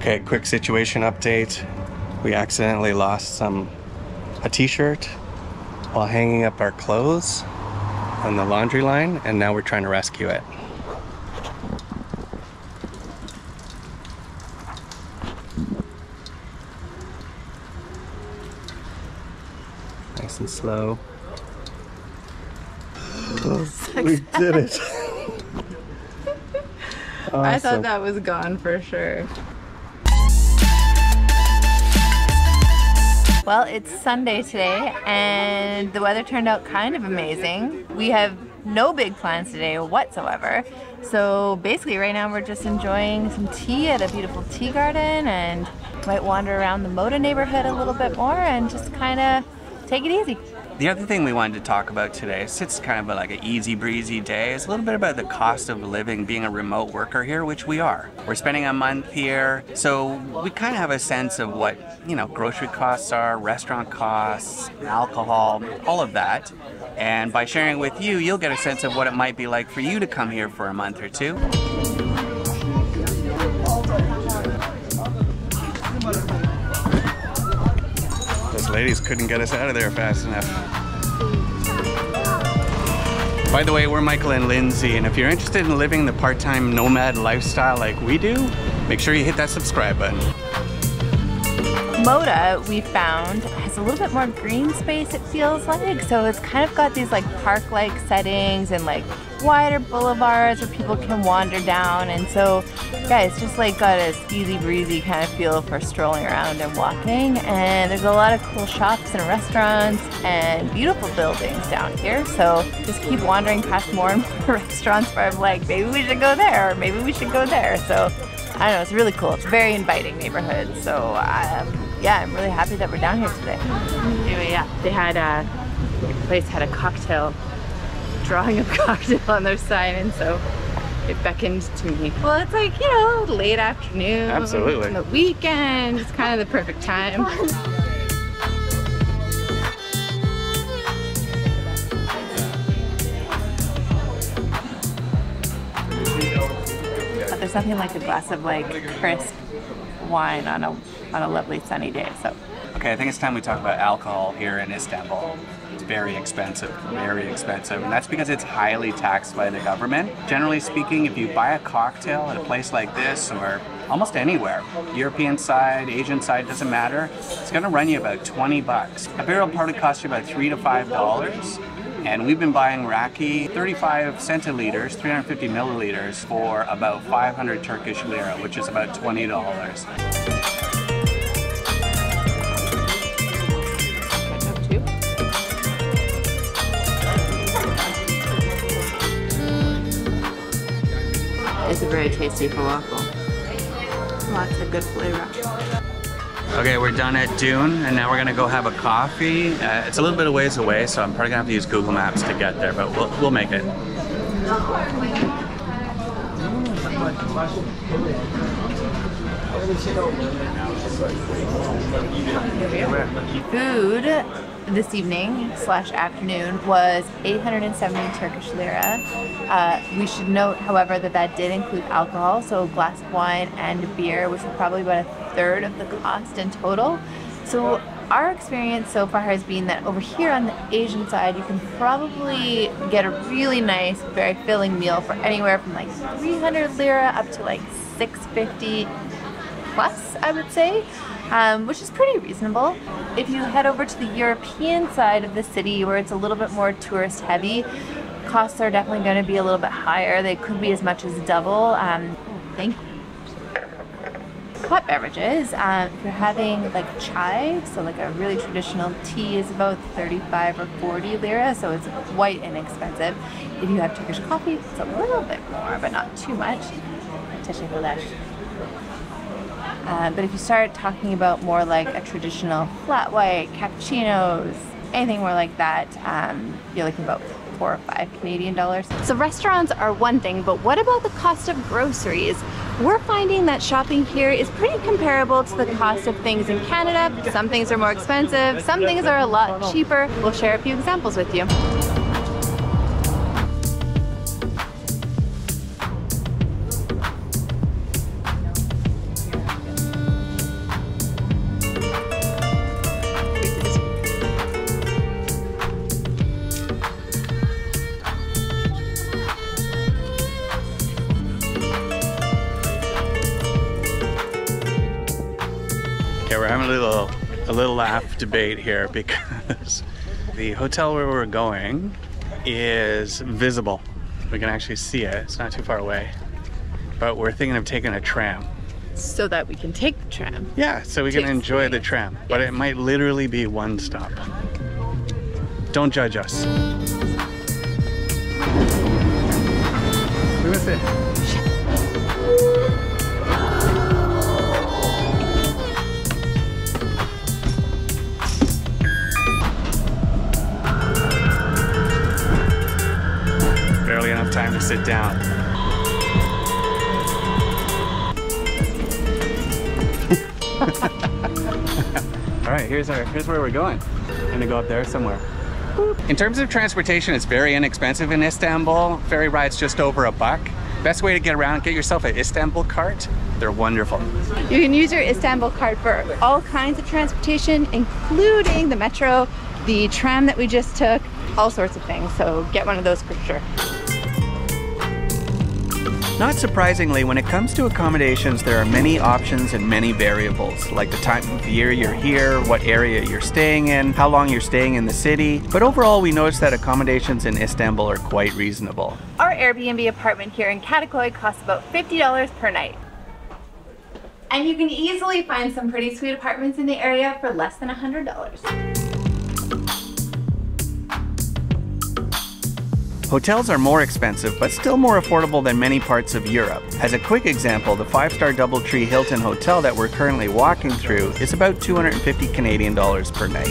Okay, quick situation update. We accidentally lost some a t-shirt while hanging up our clothes on the laundry line and now we're trying to rescue it. Nice and slow. we did it. I thought that was gone for sure. Well, it's Sunday today and the weather turned out kind of amazing. We have no big plans today whatsoever. So basically right now we're just enjoying some tea at a beautiful tea garden and might wander around the Moda neighborhood a little bit more and just kind of take it easy. The other thing we wanted to talk about today, it's it's kind of like an easy breezy day, is a little bit about the cost of living being a remote worker here, which we are. We're spending a month here, so we kind of have a sense of what, you know, grocery costs are, restaurant costs, alcohol, all of that. And by sharing with you, you'll get a sense of what it might be like for you to come here for a month or two. Ladies couldn't get us out of there fast enough. By the way, we're Michael and Lindsay, and if you're interested in living the part-time nomad lifestyle like we do, make sure you hit that subscribe button. Moda, we found, has a little bit more green space, it feels like. So it's kind of got these like park-like settings and like wider boulevards where people can wander down. And so, guys, just like got a easy breezy kind of feel for strolling around and walking. And there's a lot of cool shops and restaurants and beautiful buildings down here. So just keep wandering past more and more restaurants where I'm like, maybe we should go there or maybe we should go there. So I don't know, it's really cool. It's a very inviting neighborhood. So um, yeah, I'm really happy that we're down here today. Anyway, yeah, they had a uh, place had a cocktail drawing of cocktail on their sign, and so it beckoned to me. Well, it's like you know, late afternoon, absolutely, the weekend. It's kind of the perfect time. But there's nothing like a glass of like crisp wine on a on a lovely sunny day. So. Okay, I think it's time we talk about alcohol here in Istanbul. It's very expensive, very expensive, and that's because it's highly taxed by the government. Generally speaking, if you buy a cocktail at a place like this or almost anywhere, European side, Asian side, doesn't matter, it's gonna run you about 20 bucks. A barrel probably costs you about three to five dollars. And we've been buying raki 35 centiliters, 350 milliliters for about 500 Turkish lira, which is about $20. Very tasty falafel. Lots of good flavor. Okay, we're done at Dune, and now we're gonna go have a coffee. Uh, it's a little bit of ways away, so I'm probably gonna have to use Google Maps to get there, but we'll, we'll make it. Food this evening slash afternoon was 870 Turkish lira. Uh, we should note, however, that that did include alcohol, so a glass of wine and beer, which was probably about a third of the cost in total. So our experience so far has been that over here on the Asian side, you can probably get a really nice, very filling meal for anywhere from like 300 lira up to like 650 plus, I would say, um, which is pretty reasonable. If you head over to the European side of the city where it's a little bit more tourist heavy, costs are definitely going to be a little bit higher. They could be as much as double. Um, thank you hot beverages, um, if you're having like chai, so like a really traditional tea is about 35 or 40 lira, so it's quite inexpensive. If you have Turkish coffee, it's a little bit more, but not too much. Uh, but if you start talking about more like a traditional flat white, cappuccinos, anything more like that, um, you're looking about four or five Canadian dollars. So restaurants are one thing, but what about the cost of groceries? We're finding that shopping here is pretty comparable to the cost of things in Canada. Some things are more expensive, some things are a lot cheaper. We'll share a few examples with you. Having a little a little laugh debate here because the hotel where we're going is visible. We can actually see it. It's not too far away. But we're thinking of taking a tram. So that we can take the tram. Yeah, so we can enjoy the tram. But it might literally be one stop. Don't judge us. We missed it. Time to sit down. All right, here's our here's where we're going. I'm gonna go up there somewhere. In terms of transportation, it's very inexpensive in Istanbul. Ferry rides just over a buck. Best way to get around, get yourself an Istanbul cart. They're wonderful. You can use your Istanbul card for all kinds of transportation, including the metro, the tram that we just took, all sorts of things. So get one of those for sure. Not surprisingly, when it comes to accommodations, there are many options and many variables, like the time of year you're here, what area you're staying in, how long you're staying in the city. But overall, we noticed that accommodations in Istanbul are quite reasonable. Our Airbnb apartment here in Kadıköy costs about $50 per night. And you can easily find some pretty sweet apartments in the area for less than $100. Hotels are more expensive, but still more affordable than many parts of Europe. As a quick example, the five-star DoubleTree Hilton Hotel that we're currently walking through is about 250 Canadian dollars per night.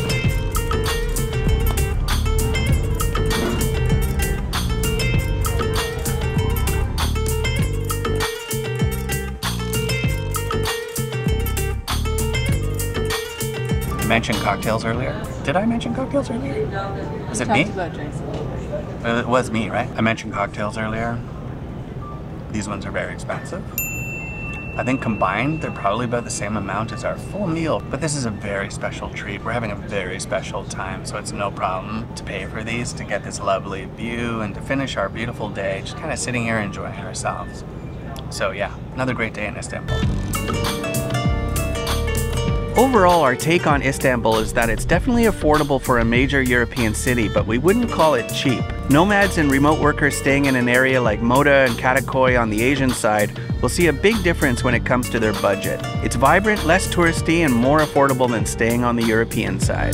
I mentioned cocktails earlier. Did I mention cocktails earlier? Was it me? Uh, It was me, right? I mentioned cocktails earlier. These ones are very expensive. I think combined, they're probably about the same amount as our full meal, but this is a very special treat. We're having a very special time, so it's no problem to pay for these to get this lovely view and to finish our beautiful day, just kind of sitting here enjoying ourselves. So yeah, another great day in Istanbul. Overall, our take on Istanbul is that it's definitely affordable for a major European city, but we wouldn't call it cheap. Nomads and remote workers staying in an area like Moda and Kadıköy on the Asian side will see a big difference when it comes to their budget. It's vibrant, less touristy, and more affordable than staying on the European side.